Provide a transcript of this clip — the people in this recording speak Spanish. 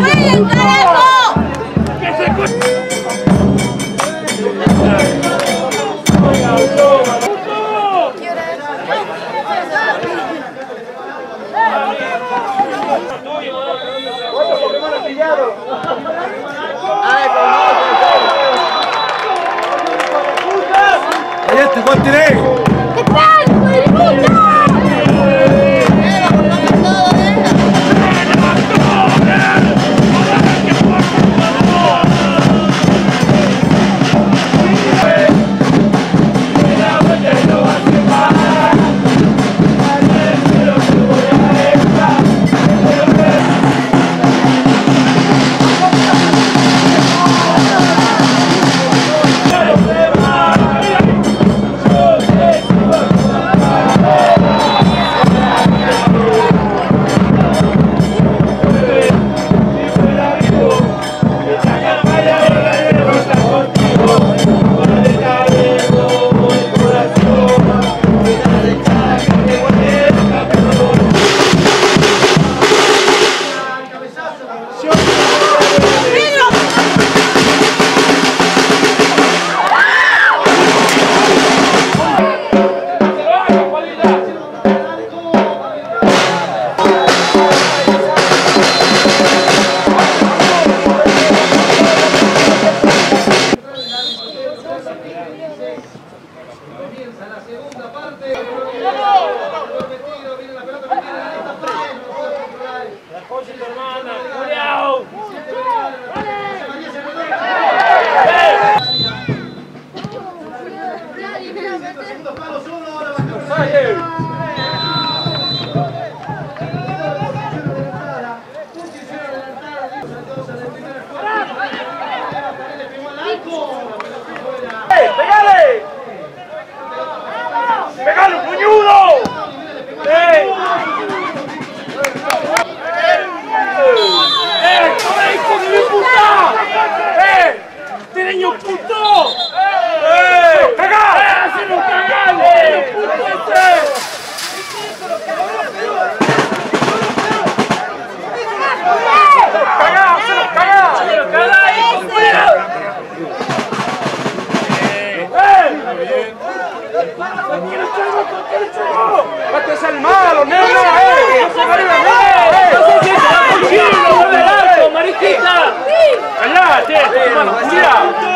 ¡Jueguen, carajo! ¡Eh, 对，不是啊。